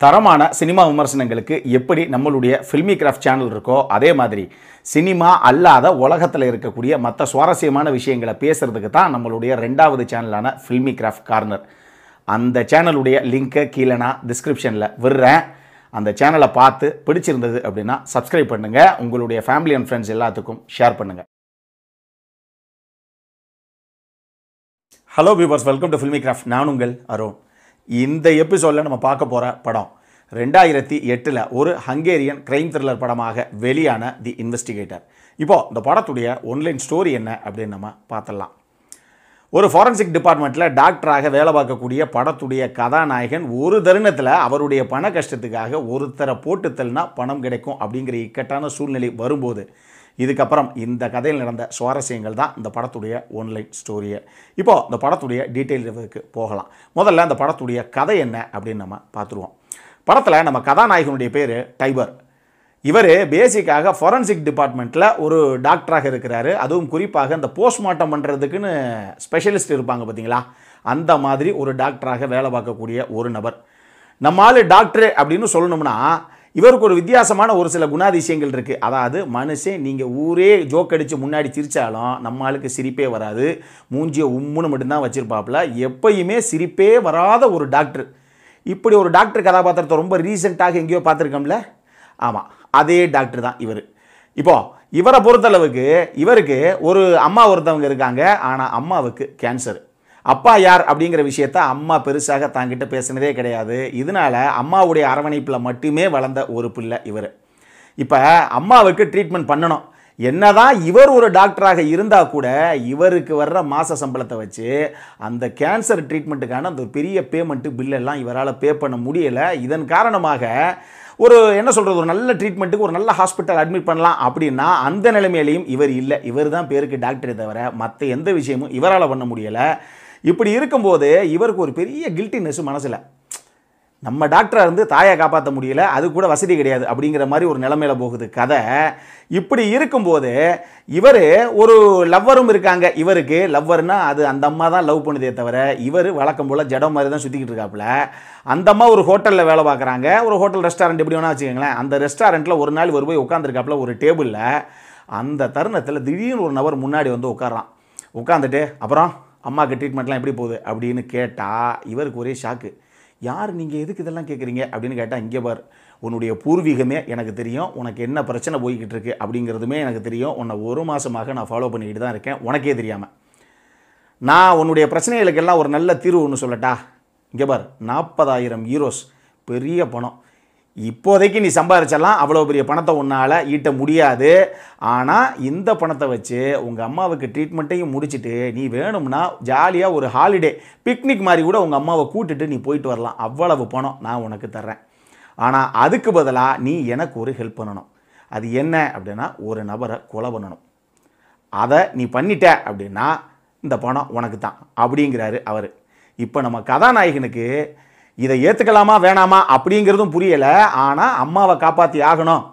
தரமான சினிமா விமர்சனங்களுக்கு எப்படி நம்மளுடைய ஃபில்மி கிராஃப்ட் சேனல் இருக்கோ அதே மாதிரி சினிமா அல்லாத உலகத்தில் இருக்கக்கூடிய மற்ற சுவாரஸ்யமான விஷயங்களை பேசுகிறதுக்கு தான் நம்மளுடைய ரெண்டாவது சேனலான ஃபில்மி கிராஃப்ட் கார்னர் அந்த சேனலுடைய லிங்க்கை கீழே நான் டிஸ்கிரிப்ஷனில் விடுறேன். அந்த சேனலை பார்த்து பிடிச்சிருந்தது அப்படின்னா சப்ஸ்கிரைப் பண்ணுங்கள் உங்களுடைய ஃபேமிலி அண்ட் ஃப்ரெண்ட்ஸ் எல்லாத்துக்கும் ஷேர் பண்ணுங்கள் hello viewers welcome to Filmi Craft நான் உங்கள் அருண். இந்த எபிசோடில் நம்ம பார்க்க போகிற படம் ரெண்டாயிரத்தி எட்டில் ஒரு ஹங்கேரியன் கிரைம் த்ரில்லர் படமாக வெளியான தி இன்வெஸ்டிகேட்டர் இப்போது இந்த படத்துடைய ஒன்லைன் ஸ்டோரி என்ன அப்படின்னு நம்ம பார்த்துடலாம். ஒரு ஃபாரன்சிக் டிபார்ட்மெண்ட்டில் டாக்டராக வேலை பார்க்கக்கூடிய படத்துடைய கதாநாயகன் ஒரு தருணத்தில் அவருடைய பண கஷ்டத்துக்காக ஒருத்தரை போட்டுத்தல்னா பணம் கிடைக்கும் அப்படிங்கிற இக்கட்டான சூழ்நிலை வரும்போது இதுக்கப்புறம் இந்த கதையில் நடந்த சுவாரஸ்யங்கள் தான் இந்த படத்துடைய ஒன்லைன் ஸ்டோரியை இப்போது இந்த படத்துடைய டீட்டெயிலுக்கு போகலாம். முதல்ல இந்த படத்துடைய கதை என்ன அப்படின்னு நம்ம பார்த்துருவோம். படத்தில் நம்ம கதாநாயகனுடைய பேர் டைபர். இவர் பேசிக்காக ஃபாரன்சிக் டிபார்ட்மெண்ட்டில் ஒரு டாக்டராக இருக்கிறாரு. அதுவும் குறிப்பாக இந்த போஸ்ட்மார்ட்டம் பண்ணுறதுக்குன்னு ஸ்பெஷலிஸ்ட் இருப்பாங்க பார்த்தீங்களா அந்த மாதிரி ஒரு டாக்டராக வேலை பார்க்கக்கூடிய ஒரு நபர். நம்மால் ஆள் டாக்டரு அப்படின்னு சொல்லணும்னா இவருக்கு ஒரு வித்தியாசமான ஒரு சில குணாதிசயங்கள் இருக்குது அதாவது மனுஷன் நீங்கள் ஊரே ஜோக் அடித்து முன்னாடி சிரித்தாலும் நம்ம ஆளுக்கு சிரிப்பே வராது. மூஞ்சியை உம்முன்னு மட்டும்தான் வச்சுருப்பாப்புல. எப்பயுமே சிரிப்பே வராத ஒரு டாக்டர் இப்படி ஒரு டாக்டர் கதாபாத்திரத்தை ரொம்ப ரீசெண்டாக எங்கேயோ பார்த்துருக்கோம்ல? ஆமாம் அதே டாக்டர் தான் இவர். இப்போது இவரை பொறுத்தளவுக்கு இவருக்கு ஒரு அம்மா ஒருத்தவங்க இருக்காங்க. ஆனால் அம்மாவுக்கு கேன்சர் அப்பா யார் அப்படிங்கிற விஷயத்த அம்மா பெருசாக தாங்கிட்ட பேசினதே கிடையாது. இதனால் அம்மாவுடைய அரவணைப்பில் மட்டுமே வளர்ந்த ஒரு பிள்ளை இவர். இப்போ அம்மாவுக்கு ட்ரீட்மெண்ட் பண்ணணும். என்னதான் இவர் ஒரு டாக்டராக இருந்தால் கூட இவருக்கு வர்ற மாத சம்பளத்தை வச்சு அந்த கேன்சர் ட்ரீட்மெண்ட்டுக்கான அந்த பெரிய பேமெண்ட்டு பில்லெல்லாம் இவரால் பே பண்ண முடியலை. இதன் காரணமாக ஒரு என்ன சொல்கிறது ஒரு நல்ல ட்ரீட்மெண்ட்டுக்கு ஒரு நல்ல ஹாஸ்பிட்டல் அட்மிட் பண்ணலாம் அப்படின்னா அந்த நிலைமையிலையும் இவர் இல்லை. இவர் தான் பேருக்கு டாக்டரை தவிர மற்ற எந்த விஷயமும் இவரால் பண்ண முடியலை. இப்படி இருக்கும்போது இவருக்கு ஒரு பெரிய கில்ட்டினஸ் மனசில். நம்ம டாக்டராக இருந்து தாயை காப்பாற்ற முடியல அது கூட வசதி கிடையாது அப்படிங்கிற மாதிரி ஒரு நிலமையில போகுது கதை. இப்படி இருக்கும்போது இவர் ஒரு லவ்வரும் இருக்காங்க. இவருக்கு லவ்வர்னா அது அந்த அம்மா தான் லவ் பண்ணுதே தவிர இவர் வழக்கம் போல் ஜடம் மாதிரி தான் சுற்றிக்கிட்டு இருக்காப்புல. அந்த அம்மா ஒரு ஹோட்டலில் வேலை பார்க்குறாங்க. ஒரு ஹோட்டல் ரெஸ்டாரண்ட் எப்படி வேணால் வச்சுக்கோங்களேன். அந்த ரெஸ்டாரண்ட்டில் ஒரு நாள் ஒரு போய் உட்காந்துருக்காப்புல ஒரு டேபிளில் அந்த தருணத்தில் திடீர்னு ஒரு நபர் முன்னாடி வந்து உட்காரான் உட்காந்துட்டு அப்புறம்? அம்மாவுக்கு ட்ரீட்மெண்ட்லாம் எப்படி போகுது அப்படின்னு கேட்டால் இவருக்கு ஒரே ஷாக்கு யார் நீங்கள் எதுக்கு இதெல்லாம் கேட்குறீங்க அப்படின்னு கேட்டால் இங்கே பார் உன்னுடைய பூர்வீகமே எனக்கு தெரியும் உனக்கு என்ன பிரச்சனை போய்கிட்டு இருக்கு அப்படிங்கிறதுமே எனக்கு தெரியும் உன்னை ஒரு மாதமாக நான் ஃபாலோ பண்ணிக்கிட்டு தான் இருக்கேன் உனக்கே தெரியாமல் நான் உன்னுடைய பிரச்சனைகளுக்கெல்லாம் ஒரு நல்ல தீர்வு ஒன்று சொல்லட்டா? இங்கே பார் நாற்பதாயிரம் ஈரோஸ் பெரிய பணம். இப்போதைக்கு நீ சம்பாதிச்சலாம் அவ்வளோ பெரிய பணத்தை உன்னால் ஈட்ட முடியாது. ஆனால் இந்த பணத்தை வச்சு உங்கள் அம்மாவுக்கு ட்ரீட்மெண்ட்டையும் முடிச்சுட்டு நீ வேணும்னா ஜாலியாக ஒரு ஹாலிடே பிக்னிக் மாதிரி கூட உங்கள் அம்மாவை கூட்டுட்டு நீ போயிட்டு வரலாம். அவ்வளவு பணம் நான் உனக்கு தர்றேன். ஆனால் அதுக்கு பதிலாக நீ எனக்கு ஒரு ஹெல்ப் பண்ணணும். அது என்ன அப்படின்னா ஒரு நபரை கொலை பண்ணணும். அதை நீ பண்ணிட்ட அப்படின்னா இந்த பணம் உனக்கு தான் அப்படிங்கிறாரு அவர். இப்போ நம்ம கதாநாயகனுக்கு இதை ஏற்றுக்கலாமா வேணாமா அப்படிங்கிறதும் புரியலை. ஆனால் அம்மாவை காப்பாற்றி ஆகணும்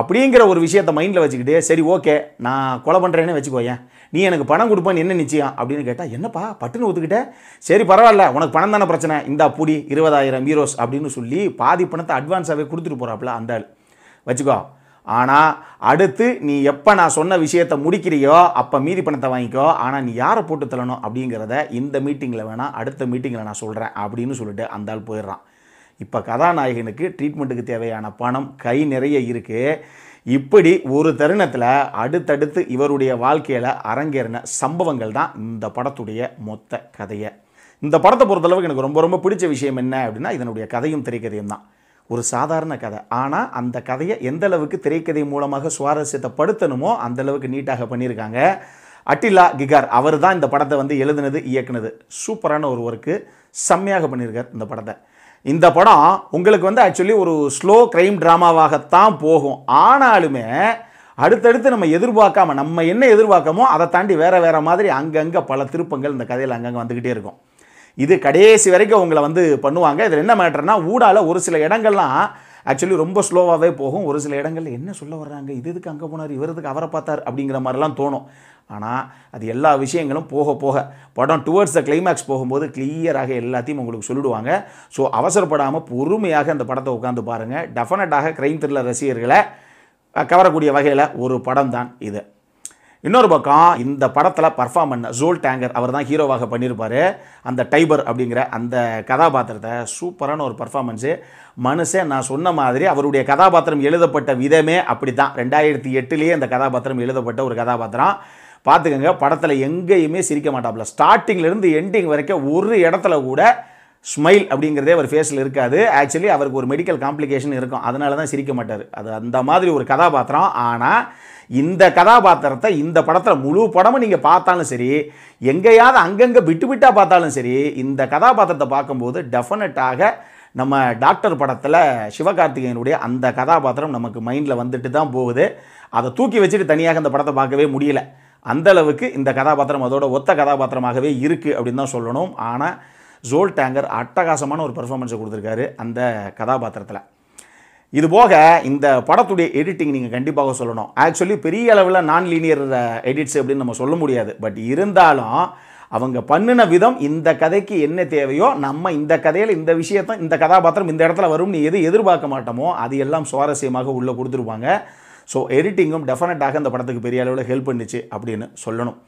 அப்படிங்கிற ஒரு விஷயத்தை மைண்டில் வச்சுக்கிட்டு சரி ஓகே நான் கொலை பண்ணுறேன்னு வச்சுக்கோயேன். நீ எனக்கு பணம் கொடுப்பேன்னு என்ன நிச்சயம்? அப்படின்னு கேட்டால் என்னப்பா பட்டுன்னு ஒத்துக்கிட்ட? சரி பரவாயில்ல உனக்கு பணம் தானே பிரச்சனை. இந்தா புடி இருபதாயிரம் ஹீரோஸ் அப்படின்னு சொல்லி பாதி பணத்தை அட்வான்ஸாகவே கொடுத்துட்டு போகிறாப்புல அந்த ஆள். வச்சுக்கோ. ஆனால் அடுத்து நீ எப்போ நான் சொன்ன விஷயத்தை முடிக்கிறியோ அப்போ மீதி பணத்தை வாங்கிக்கோ ஆனால் நீ யாரை போட்டு தள்ளணும் அப்படிங்கிறத இந்த மீட்டிங்கில் வேணால் அடுத்த மீட்டிங்கில் நான் சொல்கிறேன் அப்படின்னு சொல்லிட்டு அந்த ஆள் போயிடுறான். இப்போ கதாநாயகனுக்கு ட்ரீட்மெண்ட்டுக்கு தேவையான பணம் கை நிறைய இருக்குது இப்படி ஒரு தருணத்தில் அடுத்தடுத்து இவருடைய வாழ்க்கையில் அரங்கேறின சம்பவங்கள் தான் இந்த படத்துடைய மொத்த கதையை. இந்த படத்தை பொறுத்தளவுக்கு எனக்கு ரொம்ப ரொம்ப பிடிச்ச விஷயம் என்ன அப்படின்னா இதனுடைய கதையும் திரைக்கதையும் தான். ஒரு சாதாரண கதை. ஆனால் அந்த கதையை எந்த அளவுக்கு திரைக்கதை மூலமாக சுவாரஸ்யத்தை படுத்தணுமோ அந்த அளவுக்கு நீட்டாக பண்ணியிருக்காங்க. அட்டிலா கிகார் அவர் தான் இந்த படத்தை வந்து எழுதுனது இயக்குனது. சூப்பரான ஒரு ஒர்க்கு செம்மையாக பண்ணியிருக்கார் இந்த படத்தை. இந்த படம் உங்களுக்கு வந்து ஆக்சுவலி ஒரு ஸ்லோ க்ரைம் ட்ராமாவாகத்தான் போகும். ஆனாலுமே அடுத்தடுத்து நம்ம எதிர்பார்க்காம நம்ம என்ன எதிர்பார்க்கமோ அதை தாண்டி வேறு வேறு மாதிரி அங்கங்கே பல திருப்பங்கள் இந்த கதையில் அங்கங்கே வந்துக்கிட்டே இருக்கும். இது கடைசி வரைக்கும் உங்களை வந்து பண்ணுவாங்க. இதில் என்ன மேட்டர்னா ஊடால ஒரு சில இடங்கள்லாம் ஆக்சுவலி ரொம்ப ஸ்லோவாகவே போகும். ஒரு சில இடங்களில் என்ன சொல்ல வர்றாங்க? இது இதுக்கு அங்கே போனார்? இவர் எதுக்கு அவரை பார்த்தார்? அப்படிங்கிற மாதிரிலாம் தோணும். ஆனால் அது எல்லா விஷயங்களும் போக போக படம் டுவர்ட்ஸ் த கிளைமேக்ஸ் போகும்போது கிளியராக எல்லாத்தையும் உங்களுக்கு சொல்லிடுவாங்க. ஸோ அவசரப்படாமல் பொறுமையாக அந்த படத்தை உட்காந்து பாருங்கள் டெஃபினட்டாக க்ரைம் த்ரில்லர் ரசிகர்களை கவரக்கூடிய வகையில் ஒரு படம் தான் இது. இன்னொரு பக்கம் இந்த படத்தில் பர்ஃபார்ம் பண்ண ஜோல் டேங்கர் அவர் தான் ஹீரோவாக பண்ணியிருப்பார் அந்த டைபர் அப்படிங்கிற அந்த கதாபாத்திரத்தை சூப்பரான ஒரு பர்ஃபார்மன்ஸு மனுஷன் நான் சொன்ன மாதிரி அவருடைய கதாபாத்திரம் எழுதப்பட்ட விதமே அப்படி தான் ரெண்டாயிரத்தி எட்டுலேயே அந்த கதாபாத்திரம் எழுதப்பட்ட ஒரு கதாபாத்திரம். பார்த்துக்கோங்க படத்தில் எங்கேயுமே சிரிக்க மாட்டாப்புல ஸ்டார்டிங்லேருந்து எண்டிங் வரைக்கும் ஒரு இடத்துல கூட ஸ்மைல் அப்படிங்கிறதே அவர் ஃபேஸில் இருக்காது. ஆக்சுவலி அவருக்கு ஒரு மெடிக்கல் காம்ப்ளிகேஷன் இருக்கும். அதனால தான் சிரிக்க மாட்டார். அது அந்த மாதிரி ஒரு கதாபாத்திரம். ஆனால் இந்த கதாபாத்திரத்தை இந்த படத்தில் முழு படமும் நீங்கள் பார்த்தாலும் சரி எங்கேயாவது அங்கங்கே விட்டு விட்டா பார்த்தாலும் சரி இந்த கதாபாத்திரத்தை பார்க்கும்போது டெஃபினட்டாக நம்ம டாக்டர் படத்தில் சிவகார்த்திகேயனுடைய அந்த கதாபாத்திரம் நமக்கு மைண்டில் வந்துட்டு தான் போகுது. அதை தூக்கி வச்சுட்டு தனியாக அந்த படத்தை பார்க்கவே முடியல. அந்த அளவுக்கு இந்த கதாபாத்திரம் அதோட ஒத்த கதாபாத்திரமாகவே இருக்குது அப்படின்னு தான் சொல்லணும். ஆனால் ஜோல் டேங்கர் அட்டகாசமான ஒரு பெர்ஃபார்மன்ஸை கொடுத்துருக்காரு அந்த கதாபாத்திரத்தில். இது போக இந்த படத்துடைய எடிட்டிங் நீங்கள் கண்டிப்பாக சொல்லணும். ஆக்சுவலி பெரிய அளவில் நான் லீனியர் எடிட்ஸ் அப்படின்னு நம்ம சொல்ல முடியாது. பட் இருந்தாலும் அவங்க பண்ணின விதம் இந்த கதைக்கு என்ன தேவையோ நம்ம இந்த கதையில் இந்த விஷயத்தை இந்த கதாபாத்திரம் இந்த இடத்துல வரும்னு எது எதிர்பார்க்க மாட்டோமோ அது எல்லாம் சுவாரஸ்யமாக உள்ளே கொடுத்துருப்பாங்க. ஸோ எடிட்டிங்கும் டெஃபினட்டாக இந்த படத்துக்கு பெரிய அளவில் ஹெல்ப் பண்ணுச்சு அப்படின்னு சொல்லணும்.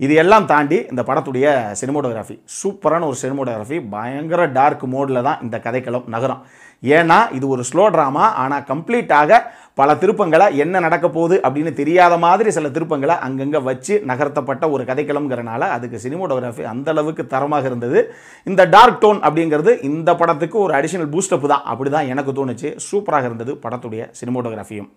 இது எல்லாம் தாண்டி இந்த படத்துடைய சினிமோட்டோகிராஃபி சூப்பரான ஒரு சினிமோட்டோகிராஃபி பயங்கர டார்க் மோடில் தான் இந்த கதைக்களம் நகரம். ஏன்னா இது ஒரு ஸ்லோ ட்ராமா ஆனால் கம்ப்ளீட்டாக பல திருப்பங்களை என்ன நடக்க போகுது அப்படின்னு தெரியாத மாதிரி சில திருப்பங்களை அங்கங்கே வச்சு நகர்த்தப்பட்ட ஒரு கதைக்களம்ங்கிறனால அதுக்கு சினிமோட்டோகிராஃபி அந்த அளவுக்கு தரமாக இருந்தது. இந்த டார்க் டோன் அப்படிங்கிறது இந்த படத்துக்கு ஒரு அடிஷனல் பூஸ்டப் தான். அப்படி தான் எனக்கு தோணுச்சு. சூப்பராக இருந்தது படத்துடைய சினிமோட்டோகிராஃபியும்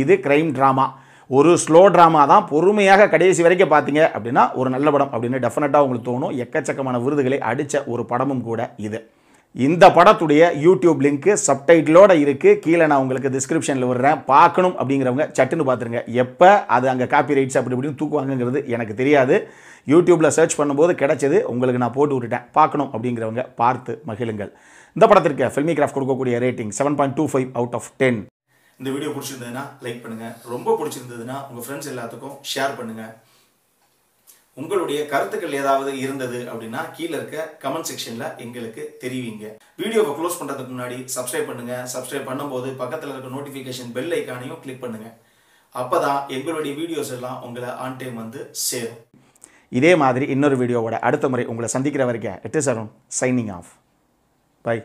இது கிரைம் ட்ராமா ஒரு ஸ்லோ ட்ராமா தான் பொறுமையாக கடைசி வரைக்கும் பார்த்தீங்க அப்படின்னா ஒரு நல்ல படம் அப்படின்னு டெஃபினட்டாக உங்களுக்கு தோணும். எக்கச்சக்கமான விருதுகளை அடித்த ஒரு படமும் கூட இது. இந்த படத்துடைய யூடியூப் லிங்க்கு சப்டைட்டிலோட இருக்குது கீழே நான் உங்களுக்கு டிஸ்கிரிப்ஷனில் விடுறேன். பார்க்கணும் அப்படிங்கிறவங்க சட்டுன்னு பார்த்துருங்க எப்போ அது அங்கே காப்பி ரைட்ஸ் அப்படி இப்படின்னு தூக்குவாங்கங்கிறது எனக்கு தெரியாது. யூடியூப்பில் சர்ச் பண்ணும்போது கிடைச்சது. உங்களுக்கு நான் போட்டு விட்டுட்டேன். பார்க்கணும் அப்படிங்கிறவங்க பார்த்து மகிழுங்கள். இந்த படத்திற்கு ஃபில்மி கிராஃப்ட் கொடுக்கக்கூடிய rating seven point two five out of ten இந்த வீடியோ பிடிச்சிருந்ததுன்னா லைக் பண்ணுங்க. ரொம்ப பிடிச்சிருந்ததுன்னா உங்க ஃப்ரெண்ட்ஸ் எல்லாத்துக்கும் ஷேர் பண்ணுங்க. உங்களுடைய கருத்துக்கள் ஏதாவது இருந்தது அப்படின்னா கீழே இருக்க கமெண்ட் செக்ஷன்ல எங்களுக்கு தெரிவிங்க. வீடியோவை க்ளோஸ் பண்றதுக்கு முன்னாடி சப்ஸ்கிரைப் பண்ணுங்க. சப்ஸ்கிரைப் பண்ணும்போது பக்கத்தில் இருக்க நோட்டிஃபிகேஷன் பெல் ஐக்கானையும் கிளிக் பண்ணுங்க. அப்பதான் எங்களுடைய வீடியோஸ் எல்லாம் உங்களை ஆன் டைம் வந்து சேரும். இதே மாதிரி இன்னொரு வீடியோவோட அடுத்த முறை உங்களை சந்திக்கிற வரைக்கும் it is Arun signing off bye